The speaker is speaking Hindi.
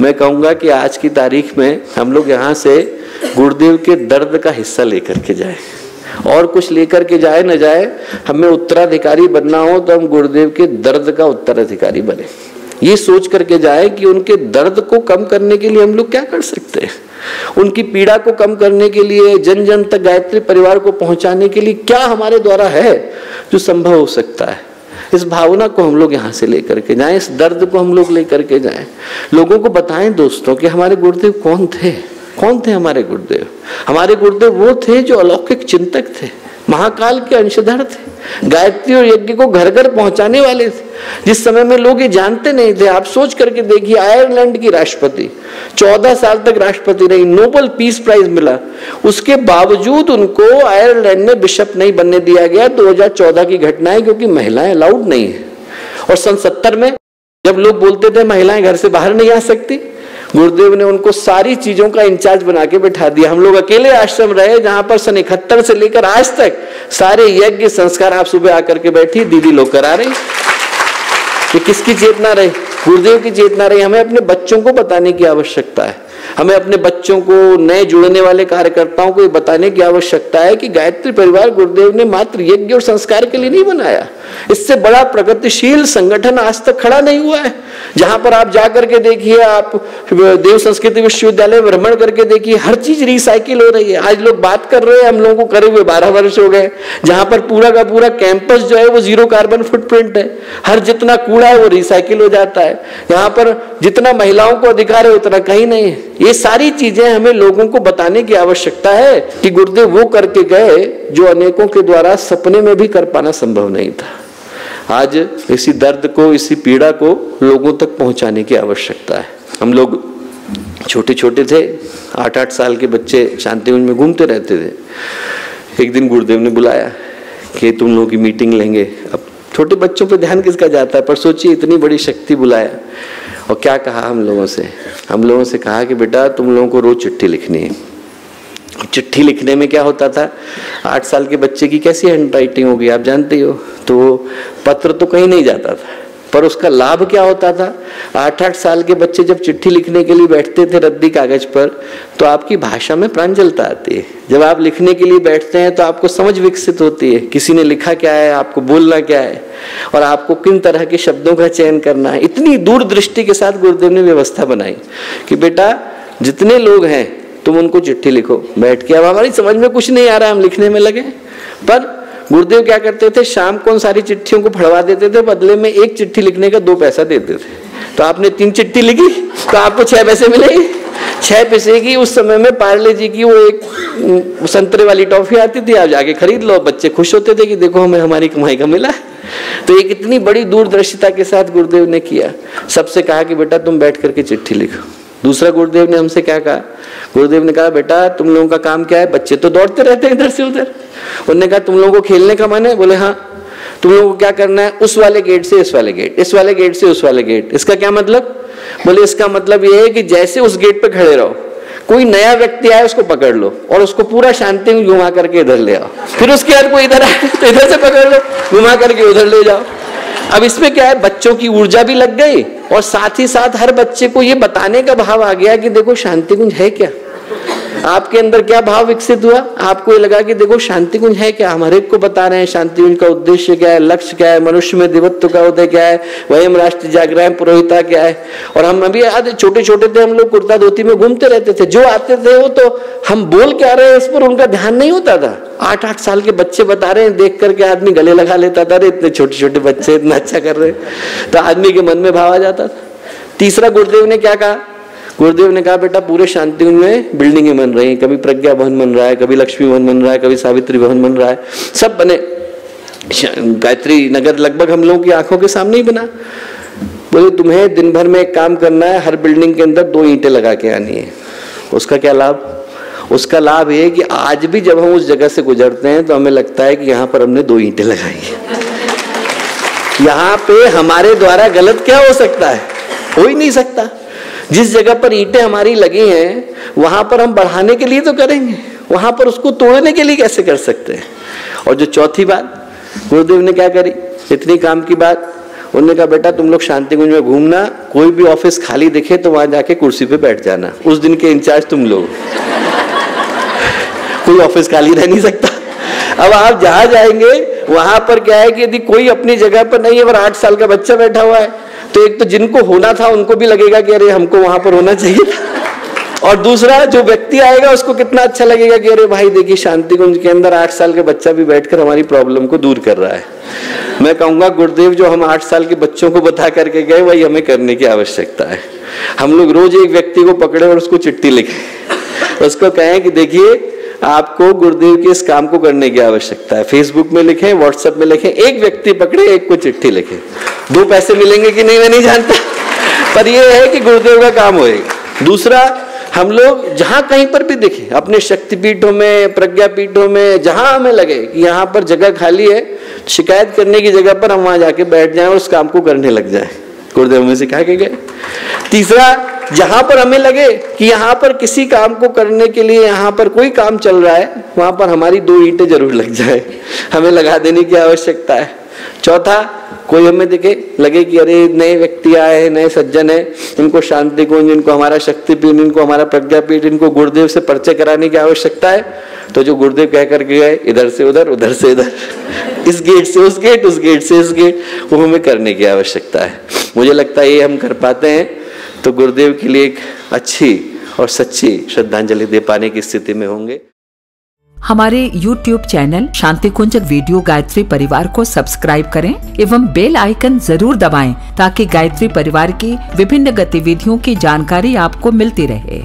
मैं कहूँगा कि आज की तारीख में हम लोग यहाँ से गुरुदेव के दर्द का हिस्सा लेकर के जाए। और कुछ लेकर के जाए न जाए, हमें उत्तराधिकारी बनना हो तो हम गुरुदेव के दर्द का उत्तराधिकारी बने। ये सोच करके जाए कि उनके दर्द को कम करने के लिए हम लोग क्या कर सकते हैं? उनकी पीड़ा को कम करने के लिए जन जन तक गायत्री परिवार को पहुँचाने के लिए क्या हमारे द्वारा है जो संभव हो सकता है? इस भावना को हम लोग यहाँ से लेकर के जाएँ, इस दर्द को हम लोग लेकर के जाएँ। लोगों को बताएँ दोस्तों कि हमारे गुरुदेव कौन थे? कौन थे हमारे गुरुदेव? हमारे गुरुदेव वो थे जो अलौकिक चिंतक थे, महाकाल के अंशधर थे। गायत्री और यज्ञ को घर घर पहुँचाने वाले थे। जिस समय में लोग ये जानते नहीं थे, आप सोच करके देखिए आयरलैंड की राष्ट्रपति। चौदह साल तक राष्ट्रपति रही, नोबल पीस प्राइज मिला। उसके बावजूद उनको आयरलैंड में बिशप नहीं बनने दिया गया। 2014 की घटना है, क्योंकि महिलाएँ अलाउड नहीं है। और सन सत्तर में जब लोग बोलते थे, महिलाएँ घर से बाहर नहीं आ सकती गुरुदेव ने उनको सारी चीज़ों का इंचार्ज बना के बैठा दिया। हम लोग अकेले आश्रम रहे, जहाँ पर सन इकहत्तर से लेकर आज तक सारे यज्ञ संस्कार आप सुबह आकर के बैठी, दीदी लोग करा रही। ये किसकी चेतना रही? गुरुदेव की चेतना रही, हमें अपने बच्चों को बताने की आवश्यकता है। हमें अपने बच्चों को नए जुड़ने वाले कार्यकर्ताओं को ये बताने की आवश्यकता है कि गायत्री परिवार गुरुदेव ने मात्र यज्ञ और संस्कार के लिए नहीं बनाया। इससे बड़ा प्रगतिशील संगठन आज तक खड़ा नहीं हुआ है। जहाँ पर आप जाकर के देखिए, आप देव संस्कृति विश्वविद्यालय में भ्रमण करके देखिए, हर चीज़ रिसाइकिल हो रही है। आज लोग बात कर रहे हैं, हम लोगों को करे हुए बारह वर्ष हो गए। जहाँ पर पूरा का पूरा कैंपस जो है, वो ज़ीरो कार्बन फुटप्रिंट है। हर जितना कूड़ा है, वो रिसाइकिल हो जाता है। यहाँ पर जितना महिलाओं को अधिकार है, उतना कहीं नहीं है। ये सारी चीज़ें हमें लोगों को बताने की आवश्यकता है कि गुरुदेव वो करके गए जो अनेकों के द्वारा सपने में भी कर पाना संभव नहीं था। आज इसी दर्द को, इसी पीड़ा को लोगों तक पहुँचाने की आवश्यकता है। हम लोग छोटे छोटे थे आठ आठ साल के बच्चे शांतिकुंज में घूमते रहते थे। एक दिन गुरुदेव ने बुलाया कि तुम लोगों की मीटिंग लेंगे छोटे बच्चों पे ध्यान किसका जाता है? पर सोचिए, इतनी बड़ी शक्ति बुलाया। और क्या कहा हम लोगों से? हम लोगों से कहा कि बेटा, तुम लोगों को रोज चिट्ठी लिखनी है। चिट्ठी लिखने में क्या होता था? आठ साल के बच्चे की कैसी हैंड राइटिंग होगी, आप जानते हो। तो पत्र तो कहीं नहीं जाता था। पर उसका लाभ क्या होता था? आठ आठ साल के बच्चे जब चिट्ठी लिखने के लिए बैठते थे रद्दी कागज़ पर तो आपकी भाषा में प्रांजलता आती है। जब आप लिखने के लिए बैठते हैं तो आपको समझ विकसित होती है, किसी ने लिखा क्या है, आपको बोलना क्या है, और आपको किन तरह के शब्दों का चयन करना है। इतनी दूरदृष्टि के साथ गुरुदेव ने व्यवस्था बनाई कि बेटा, जितने लोग हैं, तुम उनको चिट्ठी लिखो। बैठ के अब हमारी समझ में कुछ नहीं आ रहा, हम लिखने में लगे। पर गुरुदेव क्या करते थे? शाम को उन सारी चिट्ठियों को फड़वा देते थे, बदले में एक चिट्ठी लिखने का दो पैसा देते थे। तो आपने तीन चिट्ठी लिखी तो आपको छह पैसे मिलेंगे छह पैसे की उस समय में पार्ले जी की वो एक संतरे वाली टॉफी आती थी, आप जाके खरीद लो। बच्चे खुश होते थे कि देखो हमें हमारी कमाई का मिला तो एक इतनी बड़ी दूरदर्शिता के साथ गुरुदेव ने किया। सबसे कहा कि बेटा तुम बैठ करके चिट्ठी लिखो। दूसरा गुरुदेव ने हमसे क्या कहा? गुरुदेव ने कहा, बेटा, तुम लोगों का काम क्या है? बच्चे तो दौड़ते रहते हैं इधर से उधर. उन्होंने कहा, तुम लोगों को खेलने का मन है? बोले हाँ। तुम लोगों को क्या करना है? उस वाले गेट से इस वाले गेट, इस वाले गेट से उस वाले गेट। इसका क्या मतलब? बोले, इसका मतलब ये है कि जैसे उस गेट पर खड़े रहो, कोई नया व्यक्ति आए उसको पकड़ लो और उसको पूरा शांति में घुमा करके इधर ले आओ। फिर उसके बाद कोई इधर आए तो इधर से पकड़ लो, घुमा करके उधर ले जाओ। अब इसमें क्या है? बच्चों की ऊर्जा भी लग गई और साथ ही साथ हर बच्चे को ये बताने का भाव आ गया कि देखो शांति कुंज है क्या? आपके अंदर क्या भाव विकसित हुआ? आपको ये लगा कि देखो शांति कुंज है क्या? हम हर एक को बता रहे हैं शांति कुंज का उद्देश्य क्या है? लक्ष्य क्या है? मनुष्य में दिवत्व का उदय क्या है? वही राष्ट्र जागरण पुरोहिता क्या है? और हम अभी आधे छोटे छोटे थे, हम लोग कुर्ता धोती में घूमते रहते थे। जो आते थे वो तो हम बोल क्या रहे हैं, इस पर उनका ध्यान नहीं होता था। आठ आठ साल के बच्चे बता रहे हैं देख करके आदमी गले लगा लेता था, अरे, इतने छोटे छोटे बच्चे, इतना अच्छा कर रहे तो आदमी के मन में भाव आ जाता था। तीसरा गुरुदेव ने क्या कहा? गुरुदेव ने कहा, बेटा, पूरे शांति में बिल्डिंगें बन रही हैं। कभी प्रज्ञा भवन बन रहा है, कभी लक्ष्मी भवन बन रहा है, कभी सावित्री भवन बन रहा है। सब बने। गायत्री नगर लगभग हम लोगों की आँखों के सामने ही बना। बोले, तुम्हें दिन भर में एक काम करना है, हर बिल्डिंग के अंदर दो ईंटें लगा के आनी है। उसका क्या लाभ? उसका लाभ ये कि आज भी जब हम उस जगह से गुजरते हैं तो हमें लगता है कि यहाँ पर हमने दो ईंटें लगाई है। यहाँ पे हमारे द्वारा गलत क्या हो सकता है? हो ही नहीं सकता। जिस जगह पर ईंटें हमारी लगी हैं, वहाँ पर हम बढ़ाने के लिए तो करेंगे। वहाँ पर उसको तोड़ने के लिए कैसे कर सकते हैं? और जो चौथी बात, गुरुदेव ने क्या करी? इतनी काम की बात। उन्होंने कहा, बेटा, तुम लोग शांति कुंज में घूमना, कोई भी ऑफ़िस खाली दिखे तो वहाँ जाके कुर्सी पे बैठ जाना। उस दिन के इंचार्ज तुम लोग। कोई ऑफ़िस खाली रह नहीं सकता। अब आप जहाँ जाएँगे, वहाँ पर क्या है कि यदि कोई अपनी जगह पर नहीं है और आठ साल का बच्चा बैठा हुआ है। तो एक तो जिनको होना था, उनको भी लगेगा कि अरे हमको वहाँ पर होना चाहिए और दूसरा, जो व्यक्ति आएगा, उसको कितना अच्छा लगेगा कि अरे भाई, देखिए शांति कुंज के अंदर आठ साल के बच्चा भी बैठकर हमारी प्रॉब्लम को दूर कर रहा है। मैं कहूँगा, गुरुदेव, जो हम आठ साल के बच्चों को बता करके गए, वही हमें करने की आवश्यकता है। हम लोग रोज एक व्यक्ति को पकड़े और उसको चिट्ठी लिखे। उसको कहें कि, देखिए आपको गुरुदेव के इस काम को करने की आवश्यकता है। फेसबुक में लिखें व्हाट्सएप में लिखें, एक व्यक्ति पकड़े, एक को चिट्ठी लिखें। दो पैसे मिलेंगे कि नहीं, मैं नहीं जानता। पर यह है कि गुरुदेव का काम होएगा। दूसरा, हम लोग जहाँ कहीं पर भी देखें, अपने शक्तिपीठों में, प्रज्ञापीठों में, जहाँ हमें लगे कि यहाँ पर जगह खाली है, शिकायत करने की जगह पर हम वहाँ जाके बैठ जाएँ और उस काम को करने लग जाए। गुरुदेव में सिखा के गए तीसरा जहाँ पर हमें लगे कि यहाँ पर किसी काम को करने के लिए यहाँ पर कोई काम चल रहा है, वहाँ पर हमारी दो ईंटें ज़रूर लग जाए। हमें लगा देने की आवश्यकता है। चौथा, कोई हमें देखे, लगे कि अरे नए व्यक्ति आए हैं, नए सज्जन है, इनको शांति कुंज इनको हमारा शक्तिपीठ इनको हमारा प्रज्ञापीठ इनको गुरुदेव से परिचय कराने की आवश्यकता है तो जो गुरुदेव कह करके गए, इधर से उधर उधर से इधर। इस गेट से, उस गेट उस गेट से, इस गेट वो हमें करने की आवश्यकता है। मुझे लगता है ये हम कर पाते हैं। तो गुरुदेव के लिए एक अच्छी और सच्ची श्रद्धांजलि दे पाने की स्थिति में होंगे। हमारे YouTube channel Shanti Kunj video Gayatri Parivar को सब्सक्राइब करें एवं बेल आइकन ज़रूर दबाएँ ताकि गायत्री परिवार की विभिन्न गतिविधियों की जानकारी आपको मिलती रहे।